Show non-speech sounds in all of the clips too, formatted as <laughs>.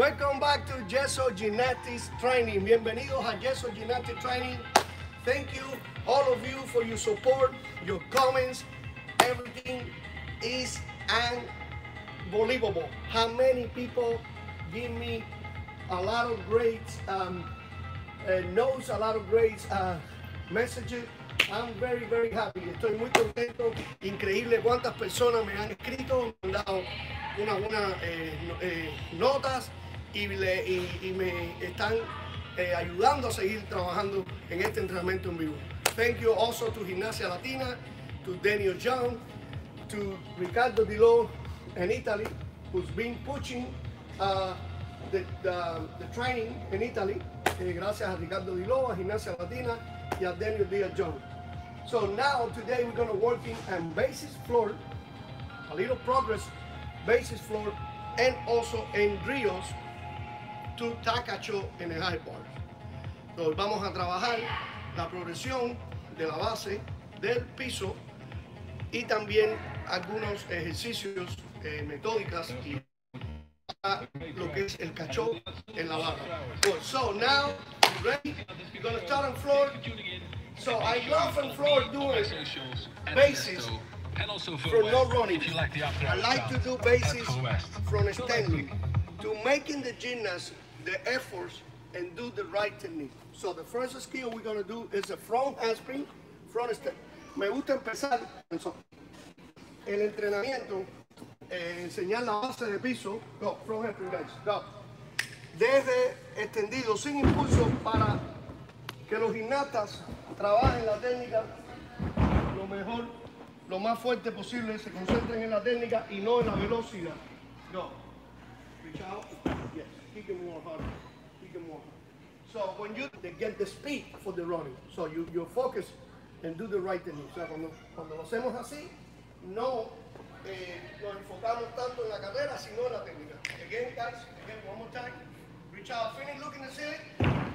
Welcome back to Yeso Gymnastics Training. Bienvenidos a Yeso Gymnastics Training. Thank you, all of you, for your support, your comments. Everything is unbelievable. How many people give me a lot of great um, uh, notes, a lot of great uh, messages. I'm very, very happy. Estoy muy contento. Increíble cuántas personas me han escrito, me han dado unas una, eh, eh, notas y, me están eh, ayudando a seguir trabajando en este entrenamiento en vivo. Thank you also to Gimnasia Latina, to Daniel Young, to Ricardo Dilo in Italy, who's been pushing uh, the, training in Italy. Eh, gracias a Ricardo Dilo, a Gimnasia Latina, y a Daniel Diaz Young. So now today we're to work in on basis floor, a little progress basis floor, and also en drills to Takacho en el high bar. Entonces vamos a trabajar la progresión de la base del piso y también algunos ejercicios eh, metódicas y lo que es el cachó en la barra. So now, ready? You're gonna start on floor. So I love on floor doing bases from no running. I like to do bases from standing to making the gymnast the efforts and do the right technique. So the first skill we're gonna do is a front handspring, front step. Me gusta empezar el entrenamiento, eh, enseñar la base de piso. Go, front handspring guys, go. Desde extendido, sin impulso, para que los gimnastas trabajen la técnica lo mejor, lo más fuerte posible, se concentren en la técnica y no en la velocidad. Go. Reach out. Yes. It more hard. Kick it more hard. So when you get the speed for the running, so you, you focus and do the right technique. O sea, cuando, cuando lo hacemos así, no eh, nos enfocamos tanto en la carrera, sino en la técnica. Again, guys, again, one more time. Reach out, finish looking at ceiling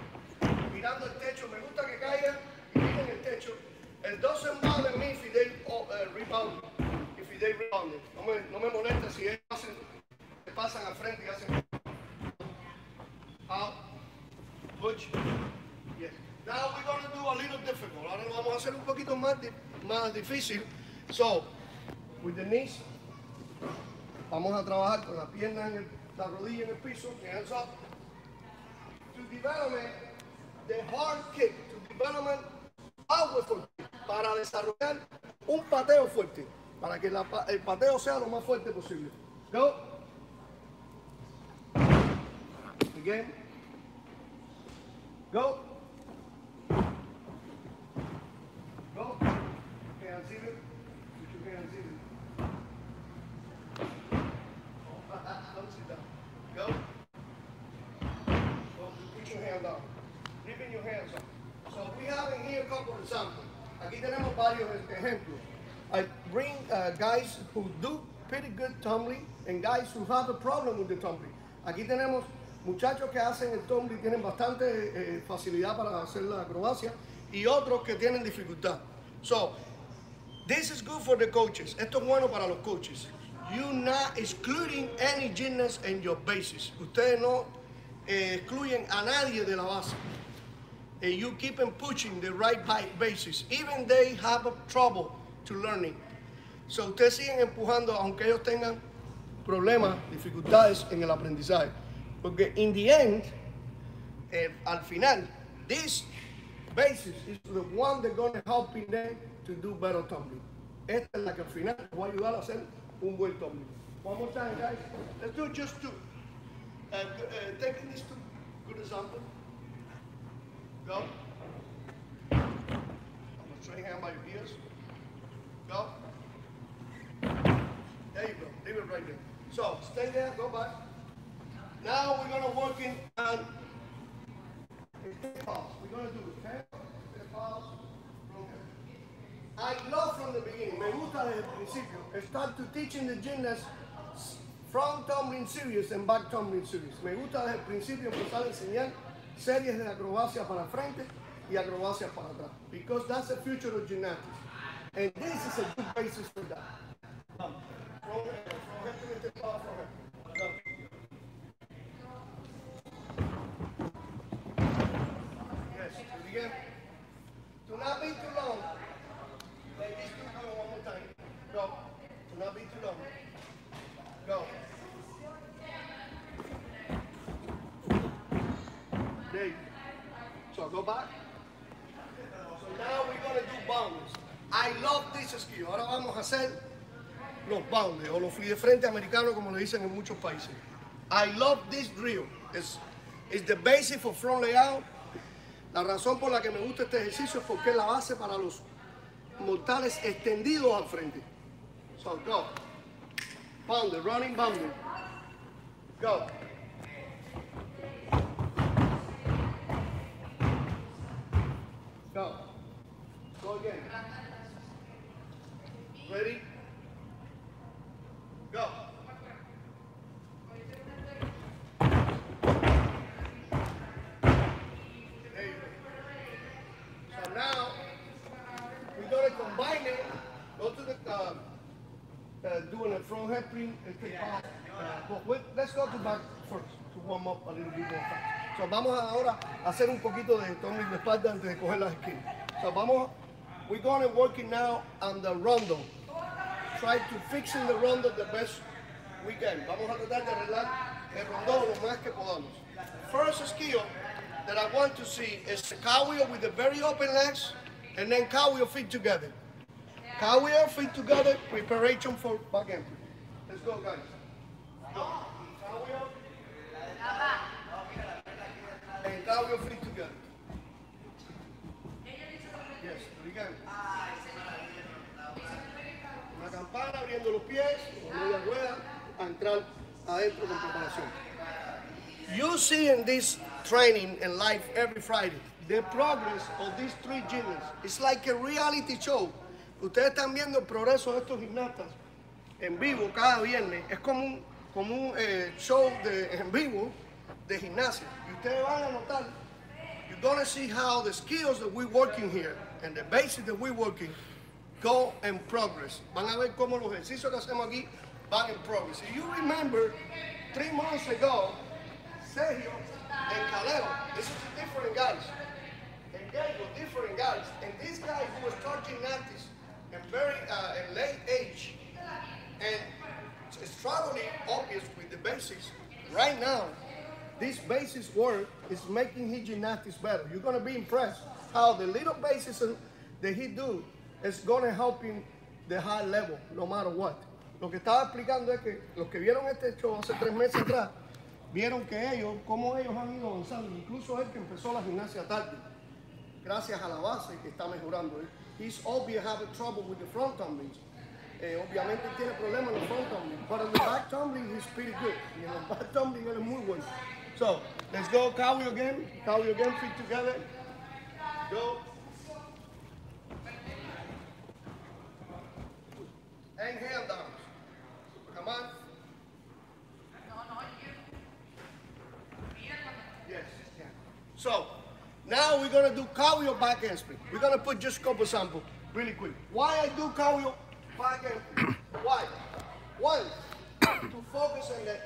mirando el techo, me gusta que caigan y miren el techo. It doesn't bother me if they oh, uh, rebound, if they rebound. No me, no me molesta si ellos hacen, pasan al frente y hacen out, push, yes. Now we're going do a little difficult. Ahora vamos a hacer un poquito más, di- más difícil. So, with the knees, vamos a trabajar con la pierna en el, la en el piso, hands up to develop the hard kick, to develop powerful kick, para desarrollar un pateo fuerte, para que el pateo sea lo más fuerte posible. Go. Again. Go. Go. Hands even. Put your hands even. <laughs> Don't sit down. Go. Well, put your hand up. Leaving your hands up. So we have in here a couple of examples. Aquí tenemos varios ejemplos. I bring uh, guys who do pretty good tumbling and guys who have a problem with the tumbling. Aquí tenemos muchachos que hacen el tumbling, tienen bastante eh, facilidad para hacer la acrobacia y otros que tienen dificultad. So, this is good for the coaches. Esto es bueno para los coaches. You not excluding any gymnast in your bases. Ustedes no eh, excluyen a nadie de la base. And you keep them pushing the right ba- bases, even they have trouble to learning. So ustedes siguen empujando aunque ellos tengan problemas, dificultades en el aprendizaje. Porque in the end, eh, al final, this basis is the one that's going to help them to do better tumbling. Esta es la que al final va a ayudar a hacer un buen tumbling. One more time, guys. Let's do just two. Uh, uh, taking these two good example. Go. I'm gonna straight hand by your ears. Go. There you go. Leave it right there. So stay there. Go back. Now we're gonna work in on. We're do step pause from here. I love from the beginning. Me gusta desde el principio. Start to teaching the gymnast front tumbling series and back tumbling series. Me gusta desde el principio empezar a enseñar series de acrobacia para frente y acrobacia para atrás. Because that's the future of gymnastics. And this is a good basis for that. Again. Do not be too long. Ladies, do go one more time. Go. Do not be too long. Go. There. So go back. So now we're gonna do bounds. I love this skill. Ahora vamos a hacer los bounds o los free de frente americanos como le dicen en muchos países. I love this drill. It's, it's the basic for front layout. La razón por la que me gusta este ejercicio es porque es la base para los mortales extendidos al frente. So go. Bounded, running bounded. Go. Go. Uh, doing a front handspring and take back. Uh, let's go to back first to warm up a little bit more fast. So vamos ahora a hacer un poquito de tumbling de espalda antes de coger las esquinas. So vamos, we're gonna working now on the rondo. Try to fixing the rondo the best we can. Vamos a tratar de arreglar el rondo lo más que podamos. First skill that I want to see is the cartwheel with the very open legs and then cartwheel feet together. Cartwheel feet together, preparation for back entry. Let's go guys. Go. Cartwheel. And cartwheel feet together. Yes, again. Una campana abriendo los pies, media rueda, entrar adentro con preparación. You see in this training in life every Friday the progress of these three gymnasts. It's like a reality show. Ustedes están viendo el progreso de estos gimnastas en vivo cada viernes. Es como un, eh, show de, en vivo de gimnasia. Y ustedes van a notar, you're gonna see how the skills that we're working here and the basics that we're working go in progress. Van a ver cómo los ejercicios que hacemos aquí van en progress. If you remember, three months ago, Sergio and Calero, this is different guys. And were different guys. And this guy who was starting gymnastics and very uh, at late age and struggling obvious with the basics, right now, this basics work is making his gymnastics better. You're gonna be impressed how the little basics that he do is gonna help him the high level, no matter what. Lo que estaba explicando es que los que vieron este show hace tres meses atrás, vieron que ellos, cómo ellos han ido avanzando, incluso él que empezó la gimnasia tarde, gracias a la base que está mejorando. He's obvious having trouble with the front tumblings. Eh, obviamente tiene problemas en los front tumblings, but in the back tumbling he's pretty good. Y en el back tumbling él es muy bueno. So, let's go cartwheel again, cartwheel again, feet together. Go. And hand downs. Come on. Yes. So now we're gonna do cartwheel back handspring. We're gonna put just a couple samples really quick. Why I do cartwheel back handspring? <coughs> Why? One, to focus on the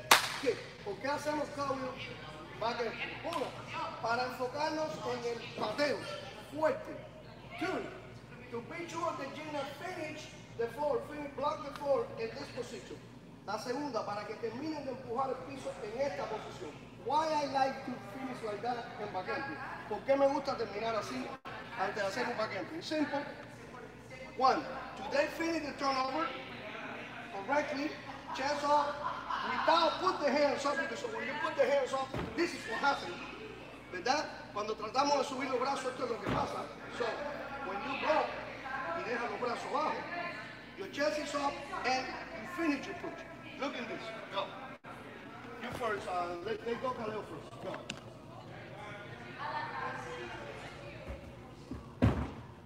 kick. ¿Por qué hacemos cartwheel back handspring? Uno, para enfocarnos en el pateo fuerte. Two, to be sure that Gina finish the floor, finish, block the floor in this position. La segunda, para que terminen de empujar el piso en esta posición. Why I like to finish like that en back entry? ¿Por qué me gusta terminar así antes de hacer un back entry? Simple. One, do they finish the turnover correctly, chest off, without put the hands up, because when you put the hands up, this is what happens. ¿Verdad? Cuando tratamos de subir los brazos, esto es lo que pasa. So, when you go y deja los brazos abajo, your chest is up and you finish your push. Look at this. Go. You first. Uh, let, let go Kaleo first. Go.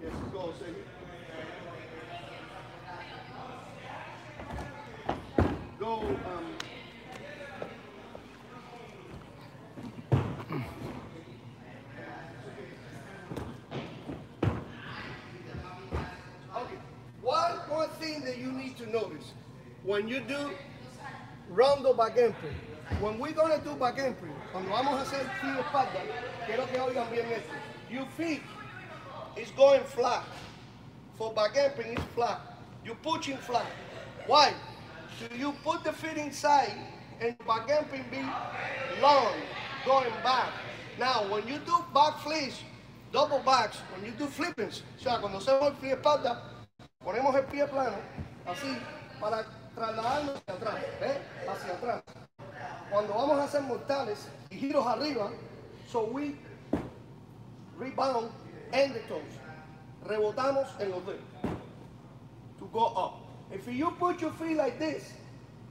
Yes, go. Go, um, Okay. One one thing that you need to notice when you do rondo entry, when we're gonna do back entry, cuando vamos a hacer free espalda, quiero que oigan bien esto. You feet is going flat. For back amping, it's flat. You pushing flat. Why? So you put the feet inside and back amping be long, going back. Now, when you do back flips, double backs, when you do flippings, o sea, cuando hacemos el pie espalda, ponemos el pie plano, así, para trasladarnos hacia atrás, ¿ves? Hacia atrás. Cuando vamos a hacer mortales y giros arriba, so we rebound and the toes. Rebotamos en los dedos. To go up. If you put your feet like this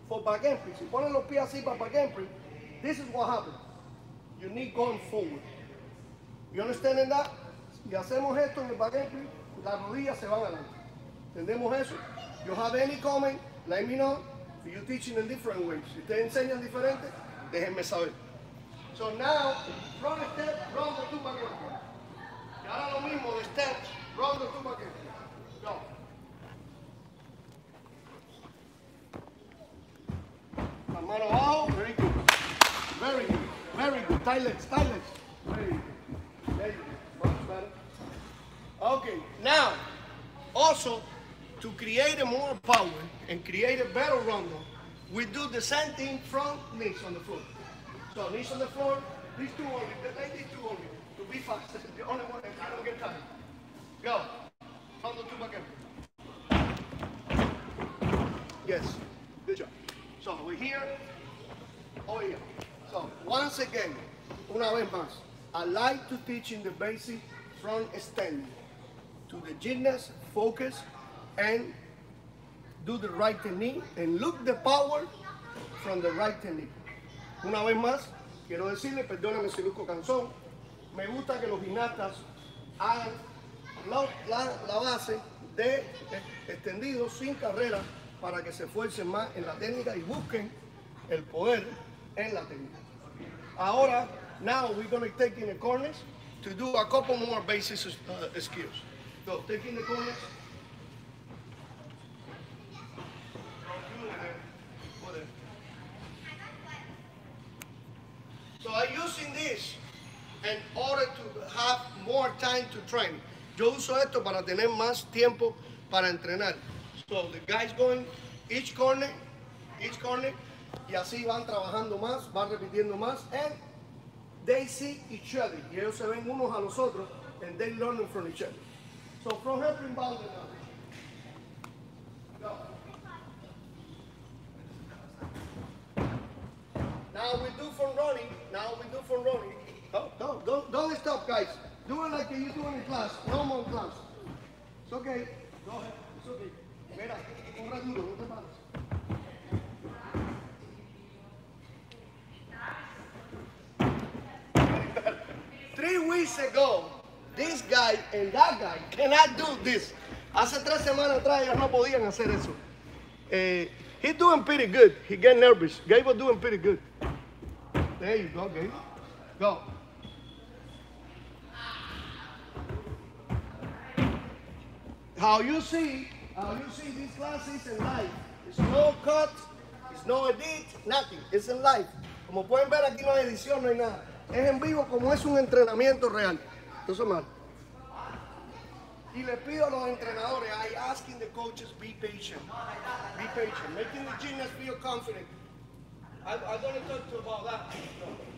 for back entry, si ponen los pies así para back entry, this is what happens. You need going forward. You understand that? Si hacemos esto en el back entry, las rodillas se van adelante. ¿Entendemos eso? You have any comment? Let me know. You teaching in different ways. Si ustedes enseñan diferente, déjenme saber. So now, front step, round the two back. Y ahora lo mismo de step, round the two back entry. Go. La mano abajo, very good. Very good, very good. Tight legs. Very good. Very good. Much better. Okay, now, also, to create a more power and create a better rondo, we do the same thing front knees on the floor. So knees on the floor, these two only, like these two only, to be fast. <laughs> The only one if you don't get tired. Go. The two back in. Yes, good job. So we're here, oh yeah. So once again, una vez más, I like to teach in the basic front standing to the gymnast, focus, and do the right technique and look the power from the right technique. Una vez más, quiero decirle, perdónenme si luzco cansón, me gusta que los gimnastas hagan la, base de eh, extendido sin carrera para que se esfuercen más en la técnica y busquen el poder en la técnica. Ahora, now we're going to take in the corners to do a couple more basic uh, skills. So, taking the corners. So I'm using this in order to have more to train. Yo uso esto para tener más tiempo para entrenar. So the guys going each corner, each corner, y así van trabajando más, van repitiendo más, and they see each other. Y ellos se ven unos a los otros, and they learn from each other. So from to inbound now. Class. No more class. It's okay. Go ahead. It's okay. Mira, un ratito, no te pares. Three weeks ago, this guy and that guy cannot do this. Hace tres semanas atrás ellos no podían hacer eso. Eh, he's doing pretty good. He get nervous. Gabe was doing pretty good. There you go, Gabe. Go. How you see, how you see these classes in life. It's no cut, it's no edit, nothing. It's in life. Como pueden ver aquí no hay edición, no hay nada. Es en vivo como es un entrenamiento real. Eso es malo. Y le pido a los entrenadores, I asking the coaches, be patient. Be patient. Making the gymnast feel confident. I, I'm going to talk to you about that.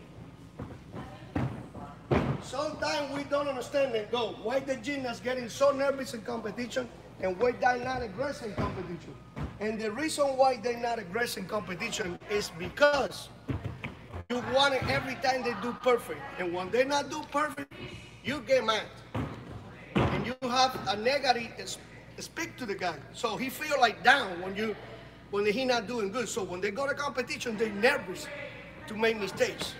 Sometimes we don't understand and go, why the gymnast getting so nervous in competition and why they're not aggressive in competition. And the reason why they're not aggressive in competition is because you want it every time they do perfect. And when they not do perfect, you get mad. And you have a negative speak to the guy. So he feel like down when you when he not doing good. So when they go to competition, they nervous to make mistakes.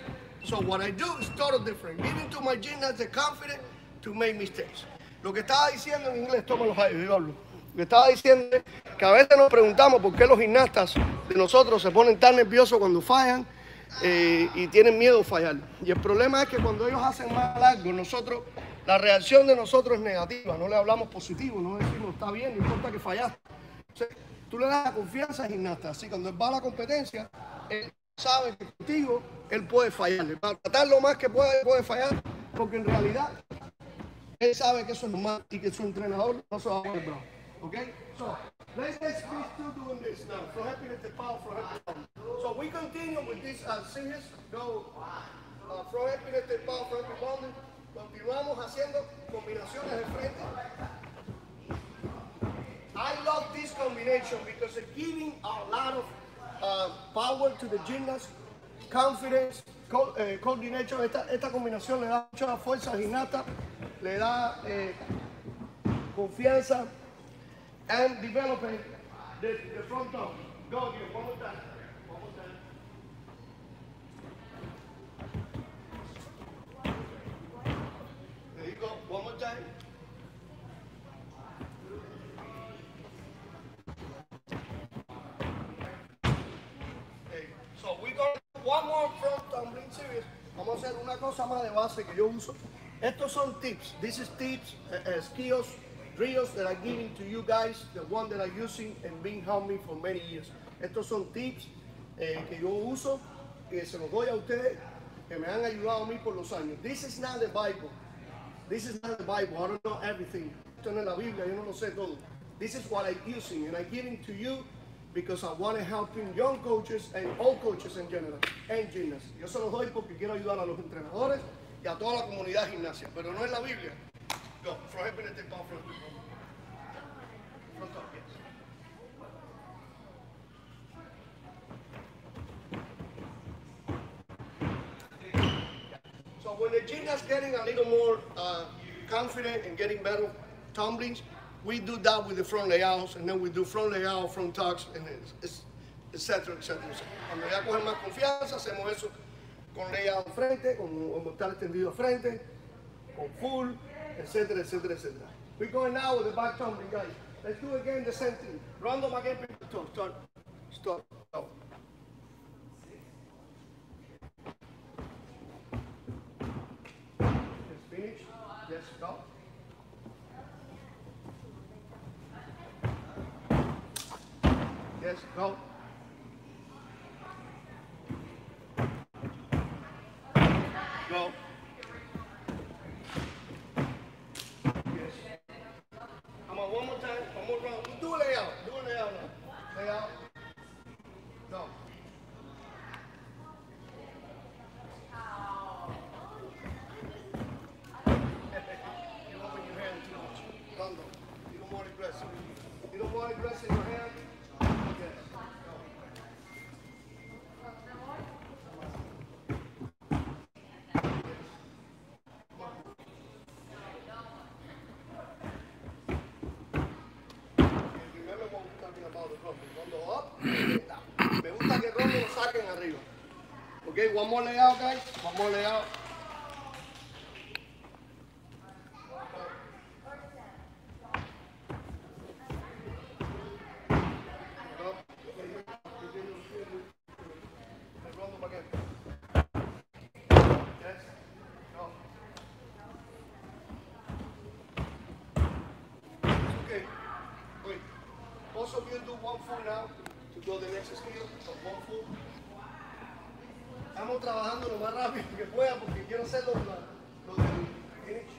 So what I do is total different. Giving to my gymnast the confidence to make mistakes. Lo que estaba diciendo en inglés, toma los yo hablo. Lo que estaba diciendo que a veces nos preguntamos por qué los gimnastas de nosotros se ponen tan nerviosos cuando fallan eh, y tienen miedo a fallar. Y el problema es que cuando ellos hacen más largo, nosotros, la reacción de nosotros es negativa, no le hablamos positivo, no decimos está bien, no importa que fallaste. Entonces, tú le das confianza al gimnasta, así cuando va a la competencia, sabe que contigo él puede fallar, va a tratar lo más que pueda, él puede fallar, porque en realidad él sabe que eso es normal y que su entrenador no se va a poner bravo. Okay? So, let's, be still doing this now. From happy to power, from happy to So we continue with this uh, series. Go uh, from happy to power, from happy bonding. Continuamos haciendo combinaciones de frente. I love this combination because it's giving a lot of uh, power to the gymnast, confidence, co eh, coordination. Esta, esta, combinación le da mucha fuerza a gimnasta, le da eh, confianza and developing the, the front arm. Go. One more time. There you go, one more time. Front tumbling series. Vamos a hacer una cosa más de base que yo uso. Estos son tips. This is tips, uh, skills, drills that I'm giving to you guys, the one that I'm using and being helping for many years. Estos son tips eh, que yo uso, que se los doy a ustedes, que me han ayudado a mí por los años. This is not the Bible. This is not the Bible. I don't know everything. Esto no es la Biblia, yo no lo sé todo. This is what I'm using and I'm giving to you because I want to help young coaches and old coaches in general, and gymnasts. Yo se los doy porque quiero ayudar a los entrenadores y a toda la comunidad gimnasia, pero no es la Biblia. Go, from and take off yes. So when the gymnast getting a little more uh, confident and getting better tumblings, we do that with the front layouts, and then we do front layout, front tucks, and etc. etc. Cuando ya cogen más confianza, hacemos eso con layout frente, con un mortal extendido frente, con full, etc. etc. etc. We're going now with the back tumbling, guys. Let's do again the same thing. Rondo again, in, stop, stop, stop. Just finish. Yes, stop. Yes, go. Go. Okay, one more layout, guys. One more layout. Of you do one full now to go the next skill. So one full. Estamos trabajando lo más rápido que pueda porque quiero hacerlo la- lo legs.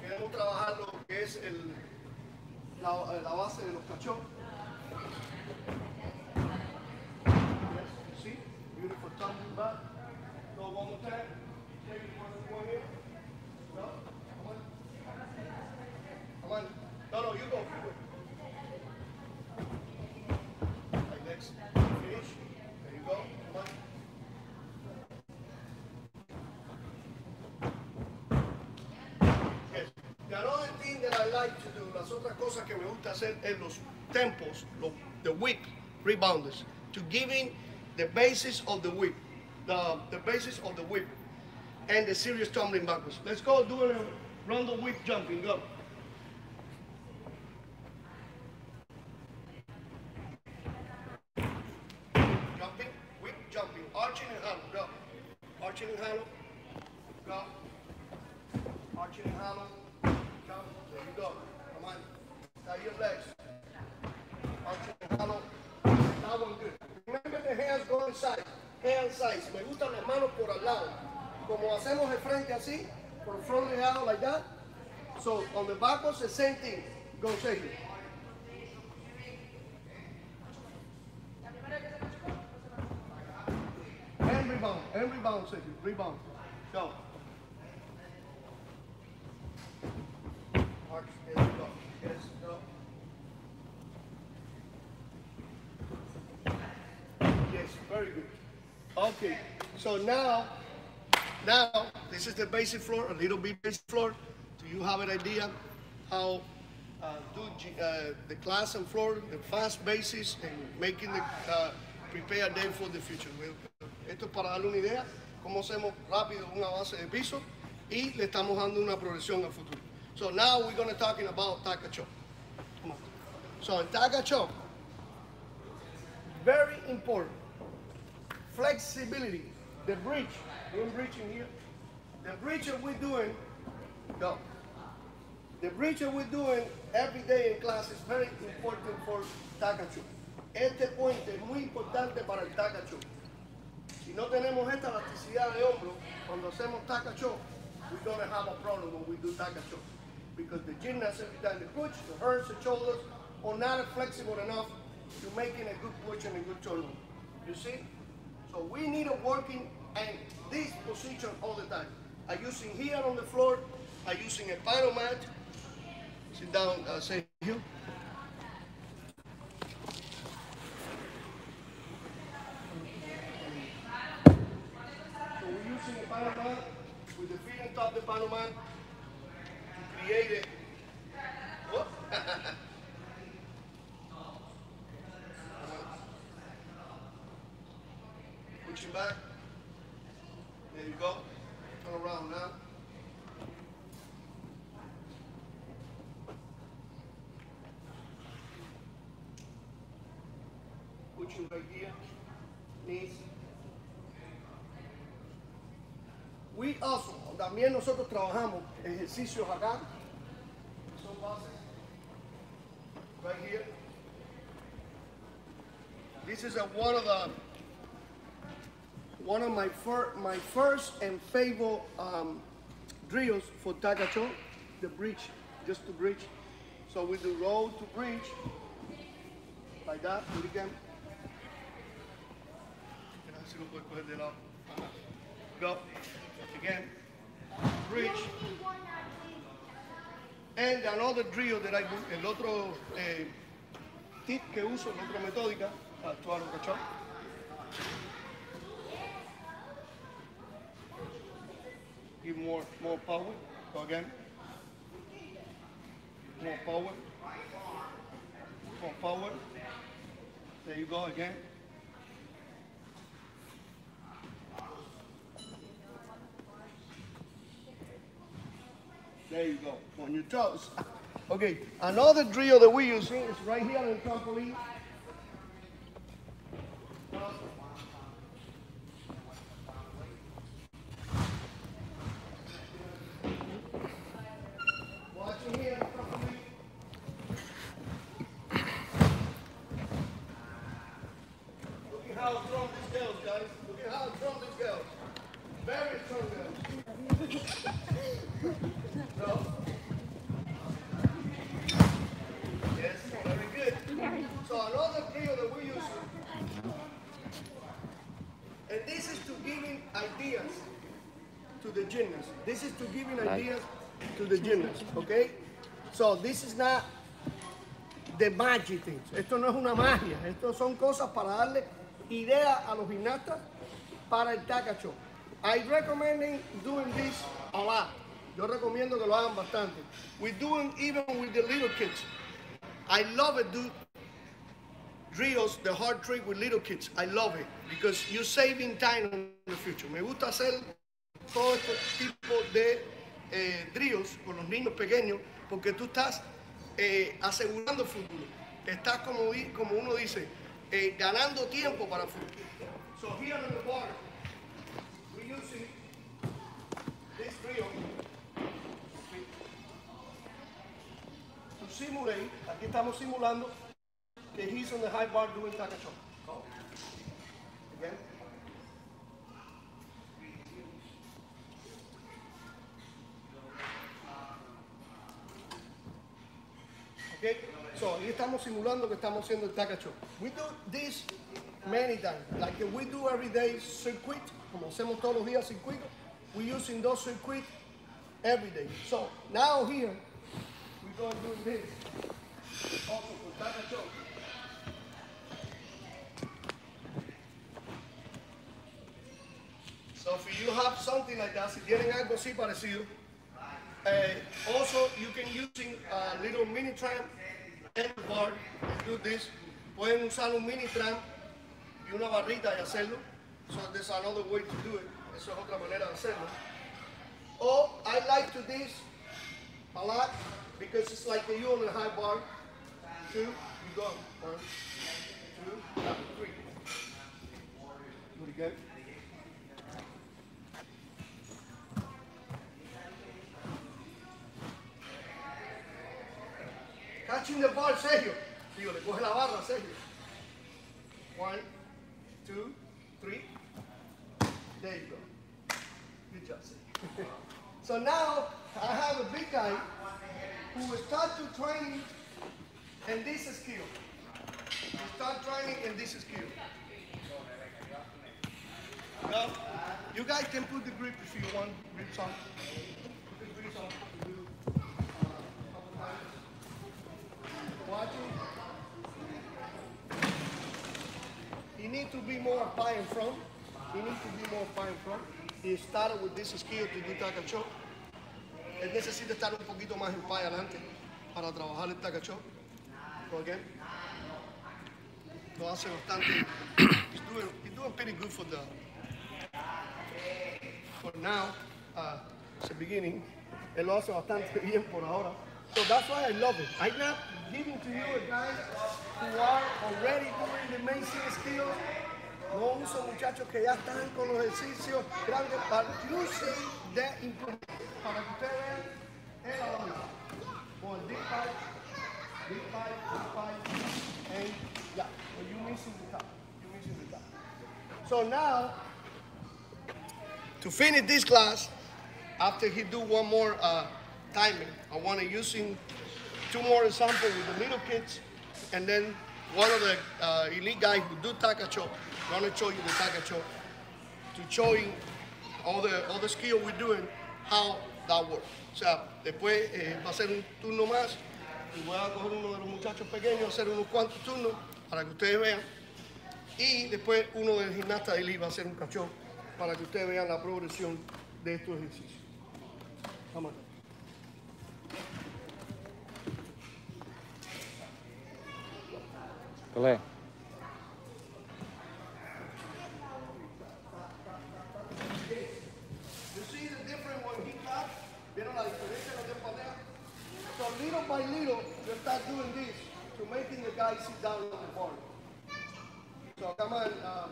Queremos trabajar lo que es el, la, la base de los cachorros. See? Beautiful back. Go one more time. Cosas que me gusta hacer es los tempos, los, the whip rebounders, to giving the basis of the whip, the, the basis of the whip, and the serious tumbling backwards. Let's go do a round of whip jumping, go. Jumping, whip jumping, arching and hollow, go. Arching and hollow, go. Arching and hollow, jump, there you go. Come on, tie your legs. And hollow, that one good. Remember the hands go inside, hand size. Me gustan las manos por al lado. Como hacemos de frente así, the front the house like that. So on the backwards, the same thing. Go shake. And rebound, and rebound, shake rebound. Go. Okay, so now, now, this is the basic floor, a little bit basic floor. Do you have an idea how uh, do uh, the class and floor, the fast basis, and making the, uh, prepare them for the future? Esto es para darle una idea cómo hacemos rápido una base de piso y le estamos dando una progresión al futuro. So now we're going to talking about Tkatchev. So in Tkatchev, very important flexibility. The bridge, doing bridging here. The bridge that we're doing, go. The bridge that we're doing every day in class is very important for Tkatchev. Este puente es muy importante para el Tkatchev. Si no tenemos esta elasticidad de hombro, cuando hacemos Tkatchev, we're going to have a problem when we do Tkatchev. Because the gymnast, every time the push, the hands, the shoulders, are not flexible enough to making a good push and a good turn. You see? So we need a working and this position all the time. I using here on the floor, I using a paddle mat. Sit down, uh, say here. So we're using a paddle mat with the feet on top of the paddle mat to create it. Whoop. Pushing back. There you go. Turn around now. Right here. Knees. We also, también nosotros trabajamos ejercicios acá. Son bases. Right here. This is a, one of the one of my fir- my first and favorite um, drills for Tkatchev, the bridge, just to bridge. So we do roll to bridge, like that, do it again. Go, again, bridge. And another drill that I el otro eh, tip que uso, la otra metódica, actuar un cachón. Give more, more power. Go again. More power. More power. There you go again. There you go. On your toes. Okay, another drill that we're using is right here on the trampoline. To the gymnast, okay? So this is not the magic things. Esto no es una magia. Esto son cosas para darle ideas a los gimnastas para el Takacho. I recommend doing this a lot. Yo recomiendo que lo hagan bastante. We're doing even with the little kids. I love it, do drills, the hard trick with little kids. I love it because you're saving time in the future. Me gusta hacer todo este tipo de eh, drills con los niños pequeños porque tú estás eh, asegurando el futuro. Estás, como, como uno dice, eh, ganando tiempo para el futuro. So here in the water, we're using this drill to simulate, aquí estamos simulando que he's on the high bar doing Takacho. Go. Again. Estamos simulando que estamos haciendo el taca. We do this many times. Like we do every day circuit, como hacemos todos los días circuito, we using those circuit every day. So, now here, we're going to do this. Also for Tkatchev. So if you have something like that, si tienen algo así parecido, eh, also you can using a little mini tramp bar, do this. Pueden usar un mini tramp y una barrita y hacerlo. So there's another way to do it. Eso es otra manera de hacerlo. Or I like to do this a lot because it's like you on a high bar. Two, you go. One, two, three. Do it again. The ball, Sergio. Digo, le coge la barra, Sergio. One, two, three. There you go. Good job, Sergio. so now I have a big guy who will start to train in this skill. He start training in this skill. Now, you guys can put the grip if you want grips on. Put the grips on. You need to be more pie in front. You need to be more pie in front. He started with this skill to do taca choke. Él necesita estar un poquito más en pie adelante para trabajar el taca choke. Go again. Lo hace bastante. He's doing, he's doing pretty good for the for now. Uh, it's the beginning. Él lo hace bastante <laughs> bien por ahora. So that's why I love it. I'm not giving to you guys who are already doing the amazing skills. No uso muchachos que ya están con los ejercicios grandes, you see the improvement. Para que ustedes vean el avance. Con deep pipe, deep pipe, deep pipe, and yeah, but you missing the top. You missing the top. So now, to finish this class, after he do one more uh, timing, I want to using two more examples with the little kids, and then one of the uh, elite guys who do taca choke. I'm gonna show you the taca choke to showing all the all the skill we're doing, how that works. O después eh, va a ser un turno más y voy a coger uno de los muchachos pequeños, hacer unos cuantos turnos para que ustedes vean. Y después uno del gimnasta de elite va a hacer un cachón para que ustedes vean la progresión de estos ejercicios. Vamos. So little by little, you start doing this to making the guy sit down on the bar. So come on. Um,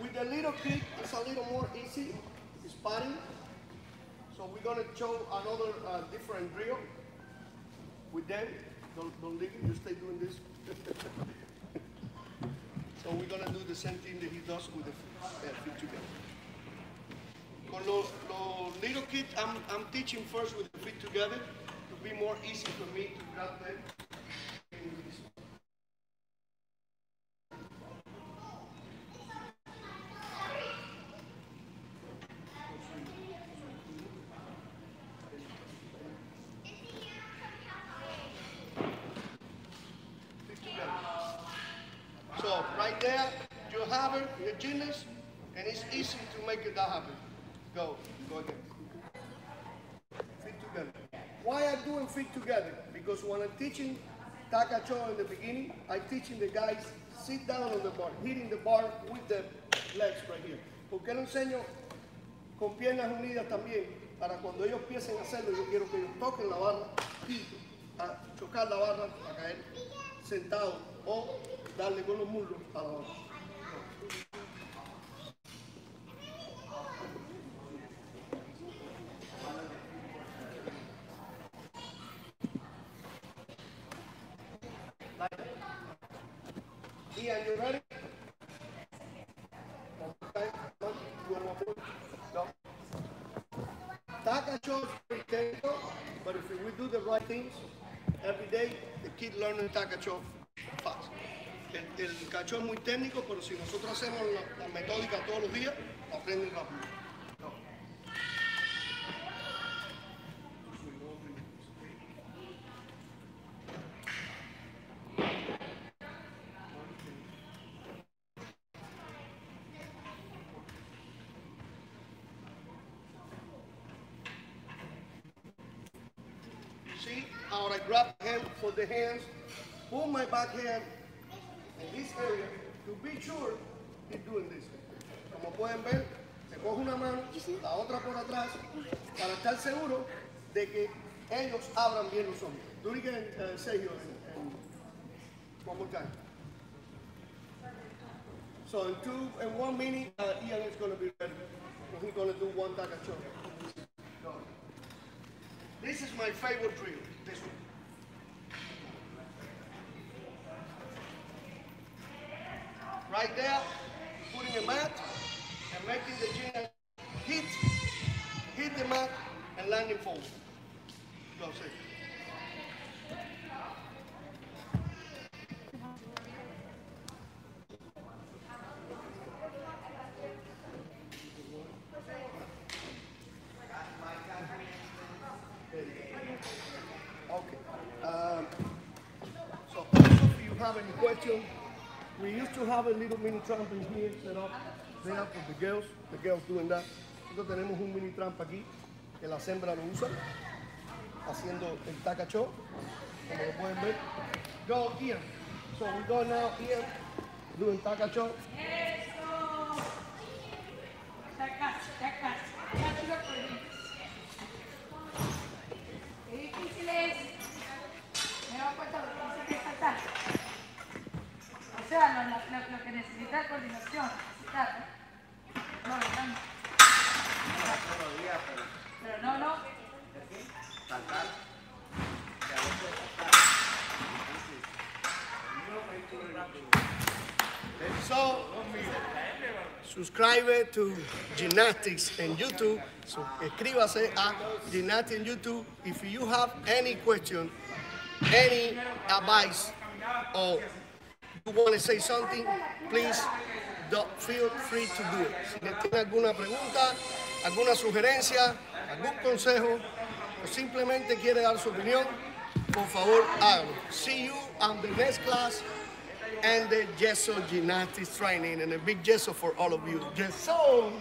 with the little kick, it's a little more easy. It's padding. So we're gonna show another uh, different drill with them. Don't, don't leave it, you stay doing this. <laughs> so we're gonna do the same thing that he does with the uh, feet together. Los, los little kids, I'm, I'm teaching first with the feet together to be more easy for me to grab them. There, you have it, your genius, and it's easy to make it that happen. Go, go again. Feet together. Why I'm doing feet together? Because when I'm teaching Tkatchev in the beginning, I'm teaching the guys sit down on the bar, hitting the bar with the legs right here. ¿Por qué lo enseño con piernas unidas también? Para cuando ellos empiecen a hacerlo, yo quiero que ellos toquen la barra y a chocar la barra, a caer sentado o darle con los muslos a la barra. You ready? Taka shows intento, But if we do the right things every day, the kid learning Tkatchev fast. El, el cacho es muy técnico, pero si nosotros hacemos la, la metódica todos los días, aprenden rápido. See how I grab for the hands, pull my back hand la otra por atrás, para estar seguro de que ellos abran bien los. Do it again, uh, Sergio, and, and one more time. So in two, one minute, uh, Ian is going to be ready. He's going to do one tagacho. This is my favorite drill. This one. Right there, putting a mat and making the gym Okay. Um, so also if you have any question, we used to have a little mini trampoline here set up there for the girls, the girls doing that. Tenemos un mini tramp aquí que las hembras lo usan haciendo el tacacho, como lo pueden ver. Go Ian. So we go now Ian doing tacacho. Ya casi, ya casi. Ya te lo perdí. Qué difícil es. Me da cuenta lo que dice que es saltar. O sea, lo, lo- lo- lo que necesita es coordinación. Necesita, ¿no? No, no, no. Pero no, no. So, subscribe to Gymnastics in YouTube. So, escríbase a Gymnastics in YouTube. If you have any question, any advice, or you want to say something, please feel free to do it. Si tiene alguna pregunta, alguna sugerencia, algún consejo, o simplemente quiere dar su opinión, por favor hágalo. See you on the next class and the Yeessooo Yinastic training and a big Yeessooo for all of you. Yeessooo!